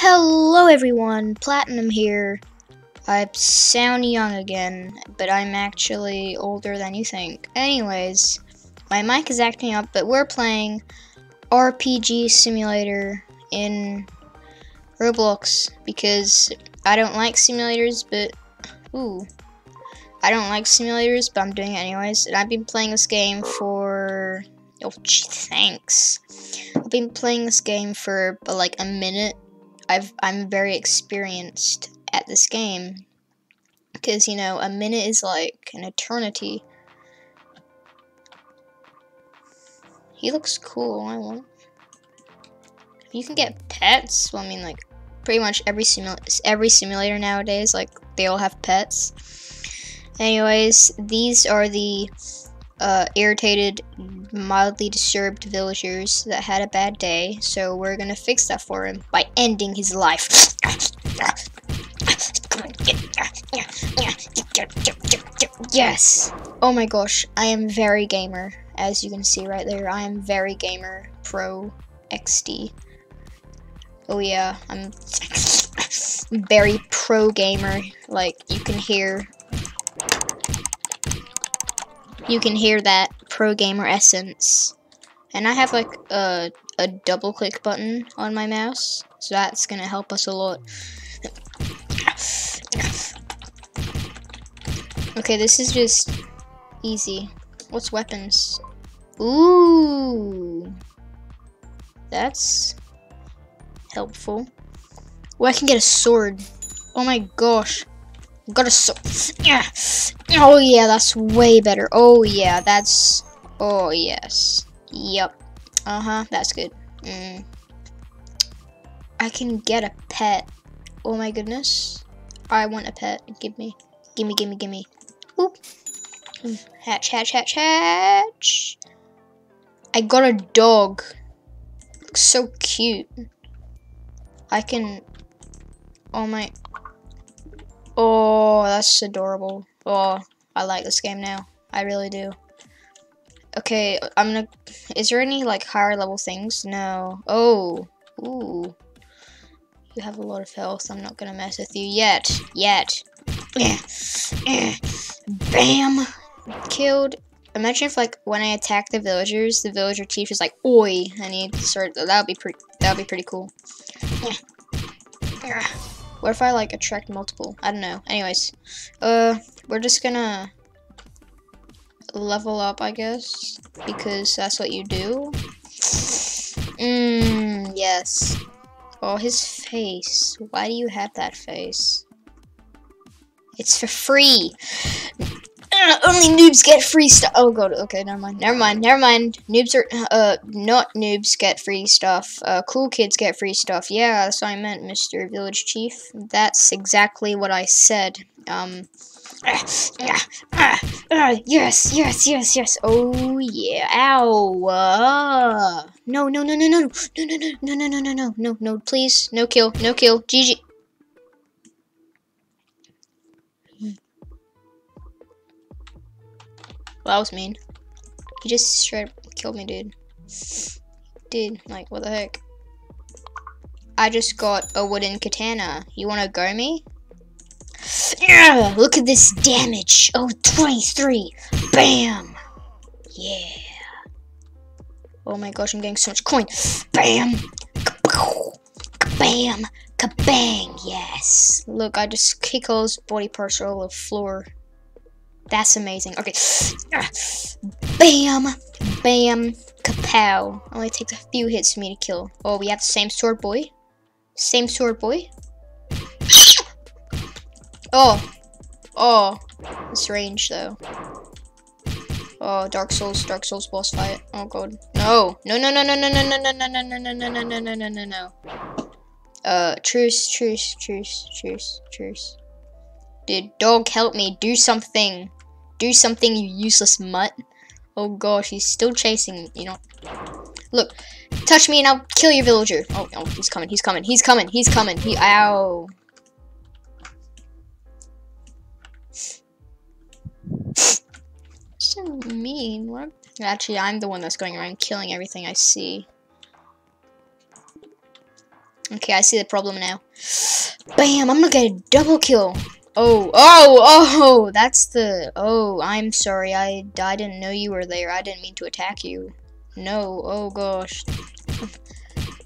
Hello everyone, Platinum here. I sound young again, but I'm actually older than you think. Anyways, my mic is acting up, but we're playing RPG Simulator in Roblox because I don't like simulators, but ooh, I don't like simulators, but I'm doing it anyways. And I've been playing this game for oh, gee, thanks. I've been playing this game for like a minute. I've I'm very experienced at this game because you know a minute is like an eternity. He looks cool. I want. You can get pets. Well, I mean, like pretty much every simula every simulator nowadays, like they all have pets. Anyways, these are the uh, irritated, mildly disturbed villagers that had a bad day. So we're gonna fix that for him by ending his life. Yes! Oh my gosh, I am very gamer. As you can see right there, I am very gamer pro XD. Oh yeah, I'm very pro gamer. Like, you can hear you can hear that pro gamer essence. And I have like a, a double click button on my mouse, so that's gonna help us a lot. Okay, this is just easy. What's weapons? Ooh. That's helpful. Oh, I can get a sword. Oh my gosh. Got a sword. Yeah. Oh yeah, that's way better. Oh yeah, that's. Oh yes. Yep. Uh huh. That's good. Mm. I can get a pet. Oh my goodness. I want a pet. Give me. Gimme, gimme, gimme. Oop. Hatch, hatch, hatch, hatch. I got a dog. Looks so cute. I can. Oh my. Oh, that's adorable. Oh, I like this game now. I really do. Okay, I'm gonna. Is there any like higher level things? No. Oh. Ooh. You have a lot of health. I'm not gonna mess with you yet. Yet. Bam. Killed. Imagine if like when I attack the villagers, the villager chief is like, "Oi!" I need to start. That would be pretty. That would be pretty cool. What if I like attract multiple? I don't know. Anyways, uh, we're just gonna level up, I guess, because that's what you do. Mmm, yes. Oh, his face. Why do you have that face? It's for free. Uh, only noobs get free stuff. Oh god. Okay, never mind. Never mind. Never mind. Noobs are uh not noobs get free stuff. Uh, cool kids get free stuff. Yeah, that's what I meant, Mr. Village Chief. That's exactly what I said. Um. Uh, uh, uh, yes, yes, yes, yes. Oh yeah. Ow. Uh. No, no, no, no, no, no, no, no, no, no, no, no, no, no, no. Please, no kill, no kill. GG. Well, that was mean. He just straight killed me, dude. Dude, like, what the heck? I just got a wooden katana. You wanna go me? Yeah, look at this damage. Oh, 23. Bam. Yeah. Oh my gosh, I'm getting so much coin. Bam. Bam. Kabang. Yes. Look, I just kick all his body parts all over the floor. That's amazing. Okay. Bam. Bam. Kapow. Only takes a few hits for me to kill. Oh, we have the same sword boy. Same sword boy. Oh. Oh. It's range though. Oh, Dark Souls, Dark Souls boss fight. Oh god. No. No, no, no, no, no, no, no, no, no, no, no, no, no, no, no, no, no, no, no. Uh, truce, truce, truce, truce, truce. Dude, dog, help me. Do something. Do something, you useless mutt. Oh gosh, he's still chasing you know. Look, touch me and I'll kill your villager. Oh, oh, he's coming, he's coming, he's coming, he's coming. He, ow. so mean. What? Actually, I'm the one that's going around killing everything I see. Okay, I see the problem now. Bam! I'm gonna get a double kill. Oh, oh, oh! That's the. Oh, I'm sorry. I, I didn't know you were there. I didn't mean to attack you. No. Oh gosh.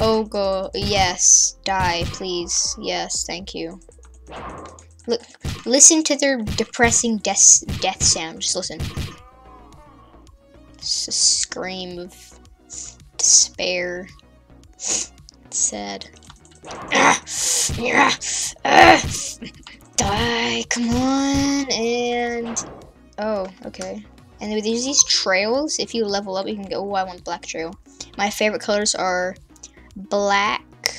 Oh go. Yes. Die, please. Yes. Thank you. Look. Listen to their depressing death death sound. Just listen. It's a scream of despair. It's sad. Ah, ah, die, come on, and oh, okay. And there's these trails. If you level up, you can go. Oh, I want black trail. My favorite colors are black,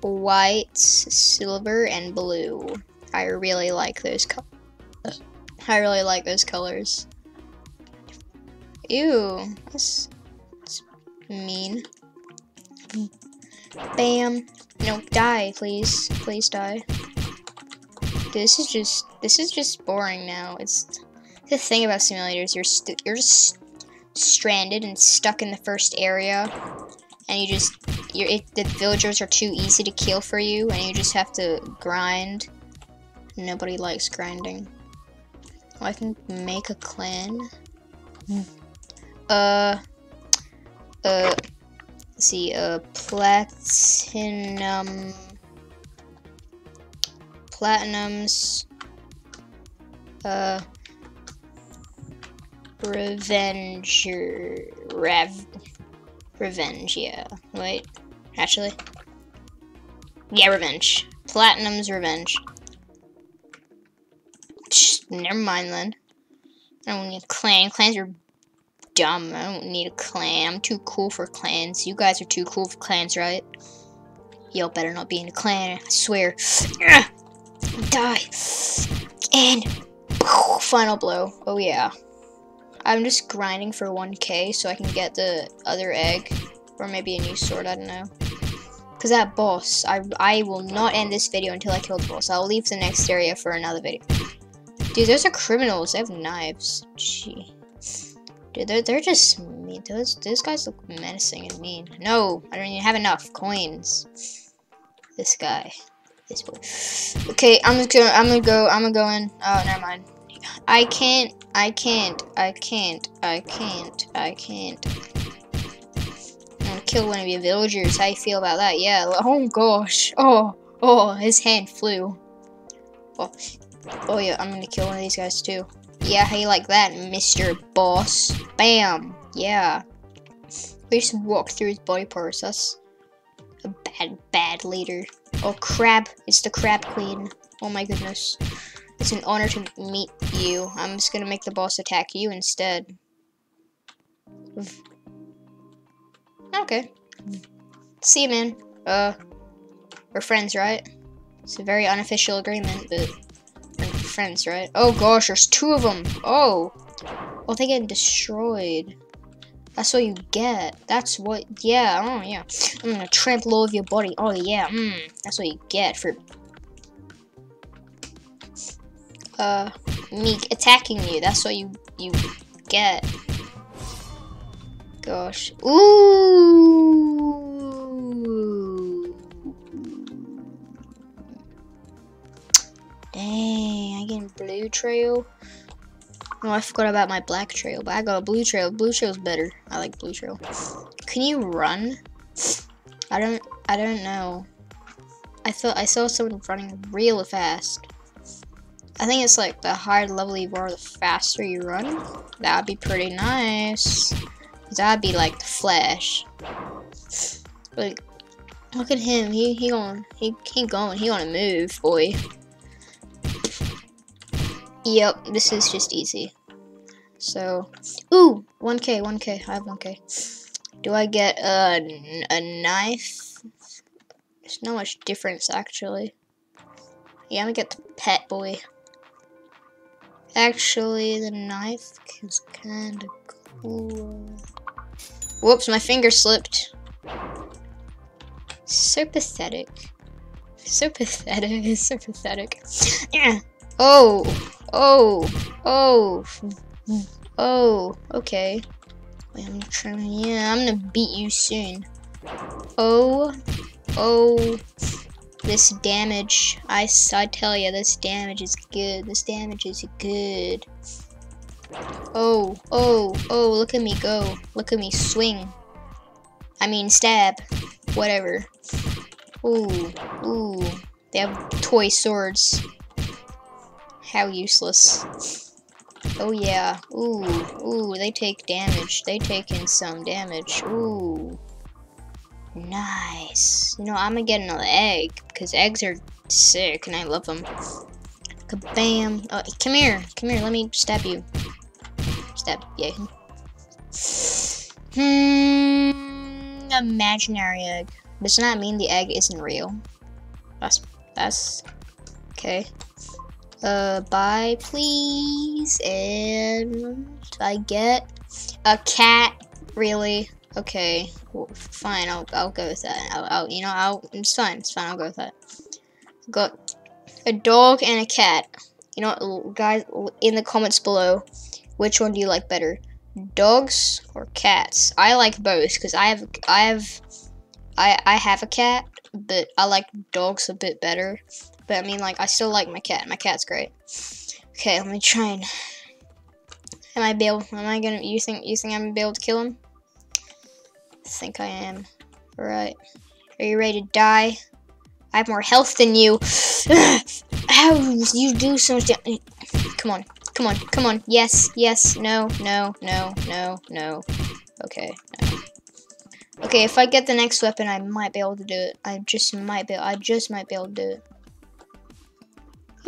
white, silver, and blue. I really like those colors. I really like those colors. Ew, that's, that's mean. Bam. No, die, please. Please die. This is just this is just boring now. It's the thing about simulators. You're you're just stranded and stuck in the first area, and you just you're it, the villagers are too easy to kill for you, and you just have to grind. Nobody likes grinding. Oh, I can make a clan. Uh, uh, see, uh, platinum, platinums, uh, revenge, rev, revenge, yeah, wait, actually, yeah, revenge, platinum's revenge, never mind then, I don't need a clan, clans are dumb. I don't need a clan. I'm too cool for clans. You guys are too cool for clans, right? Y'all better not be in a clan, I swear. Die. And final blow. Oh yeah. I'm just grinding for 1k so I can get the other egg. Or maybe a new sword, I don't know. Because that boss, I, I will not end this video until I kill the boss. I'll leave the next area for another video. Dude, those are criminals. They have knives. Gee. Dude, they're, they're just mean. Those, those guys look menacing and mean. No, I don't even have enough coins. This guy. Okay, I'm just gonna, I'm gonna go, I'm gonna go in. Oh, never mind. I can't, I can't, I can't, I can't, I can't. I'm gonna kill one of your villagers. How you feel about that? Yeah, oh gosh. Oh, oh, his hand flew. Oh, oh yeah, I'm gonna kill one of these guys too. Yeah, how you like that, Mr. Boss? Bam! Yeah. We just walk through his body parts. That's a bad, bad leader. Oh, crab. It's the crab queen. Oh my goodness. It's an honor to meet you. I'm just gonna make the boss attack you instead. Okay. See you, man. Uh, we're friends, right? It's a very unofficial agreement, but friends, right? Oh gosh, there's two of them. Oh. Oh, they get destroyed. That's what you get. That's what, yeah, oh yeah. I'm gonna trample all of your body. Oh yeah, mm, that's what you get for, uh, me attacking you. That's what you, you get. Gosh. Ooh. Dang, I get blue trail. No, I forgot about my black trail, but I got a blue trail. Blue trail's better. I like blue trail. Can you run? I don't I don't know. I thought I saw someone running real fast. I think it's like the higher level you are, the faster you run. That'd be pretty nice. That'd be like the Flash. Like, look at him. He he going. He he going. He want to move, boy. Yep, this is just easy. So, ooh, 1k, 1k, I have 1k. Do I get a, a knife? There's not much difference, actually. Yeah, I'm gonna get the pet boy. Actually, the knife is kind of cool. Whoops, my finger slipped. So pathetic. So pathetic. so pathetic. Yeah. Oh. Oh, oh, oh, okay. Wait, I'm trying, yeah, I'm gonna beat you soon. Oh Oh, this damage. I, I tell you, this damage is good. This damage is good. Oh, oh, oh, look at me go. Look at me swing. I mean, stab. Whatever. Ooh, ooh. They have toy swords. How useless. Oh yeah. Ooh, ooh, they take damage. They take in some damage. Ooh. Nice. You know, I'm gonna get another egg, because eggs are sick, and I love them. Kabam. Oh, come here. Come here, let me stab you. Stab, yeah. Hmm, imaginary egg. Does that mean the egg isn't real? That's, that's, okay. Uh, buy please, and I get a cat, really? Okay, well, fine, I'll, I'll go with that. I'll, I'll, you know, I'll, it's fine, it's fine, I'll go with that. Got a dog and a cat. You know, guys, in the comments below, which one do you like better? Dogs or cats? I like both, because I have, I have, I, I have a cat, but I like dogs a bit better. But I mean, like, I still like my cat. My cat's great. Okay, let me try and. Am I be able? Am I gonna? You think? You think I'm gonna be able to kill him? I think I am. All right. Are you ready to die? I have more health than you. How you do so much damage? Come on. Come on. Come on. Yes. Yes. No. No. No. No. No. Okay. No. Okay, if I get the next weapon, I might be able to do it. I just might be. I just might be able to do it.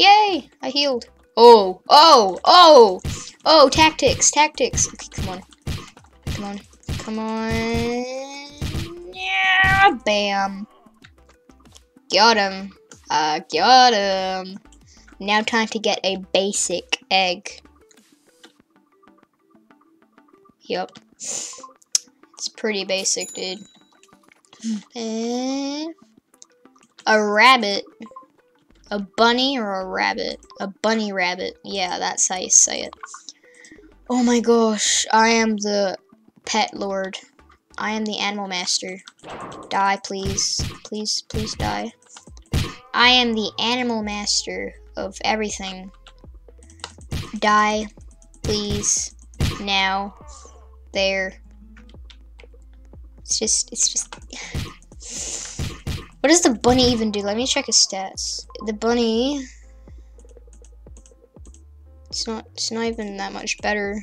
Yay! I healed. Oh, oh, oh, oh, tactics, tactics. Okay, come on. Come on, come on. Yeah, bam. Got him. I got him. Now time to get a basic egg. Yep. It's pretty basic, dude. And a rabbit. A bunny or a rabbit? A bunny rabbit. Yeah, that's how you say it. Oh my gosh, I am the pet lord. I am the animal master. Die, please. Please, please die. I am the animal master of everything. Die, please. Now. There. It's just, it's just... What does the bunny even do? Let me check his stats. The bunny... It's not, it's not even that much better.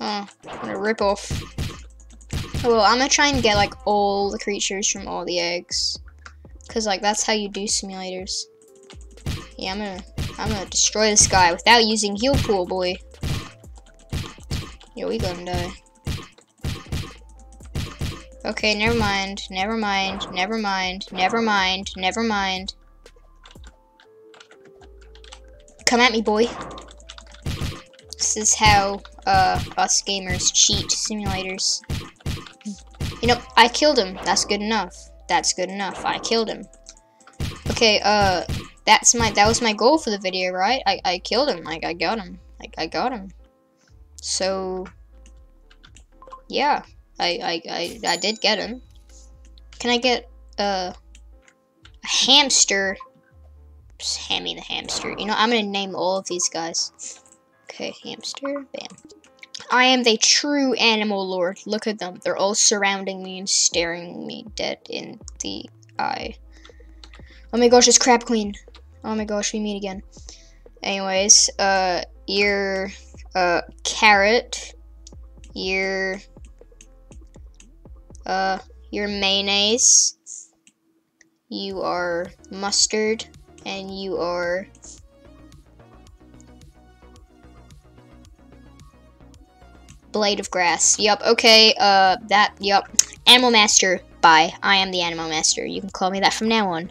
Oh, what a ripoff. Oh, well, I'm gonna try and get, like, all the creatures from all the eggs. Because, like, that's how you do simulators. Yeah, I'm gonna, I'm gonna destroy this guy without using heal pool, boy. Yo, we gonna die. Okay, never mind, never mind, never mind, never mind, never mind. Come at me, boy. This is how uh, us gamers cheat simulators. You know, I killed him. That's good enough. That's good enough. I killed him. Okay, uh, that's my, that was my goal for the video, right? I, I killed him. Like, I got him. Like, I got him. So, yeah. I, I, I, I did get him. Can I get uh, a hamster? Just hand me the hamster. You know, I'm gonna name all of these guys. Okay, hamster, bam. I am the true animal lord. Look at them. They're all surrounding me and staring me dead in the eye. Oh my gosh, it's Crab Queen. Oh my gosh, we meet again. Anyways, uh, you're, uh, carrot. You're uh, your mayonnaise, you are mustard, and you are blade of grass. Yup, okay, uh, that, yup. Animal Master, bye. I am the Animal Master. You can call me that from now on.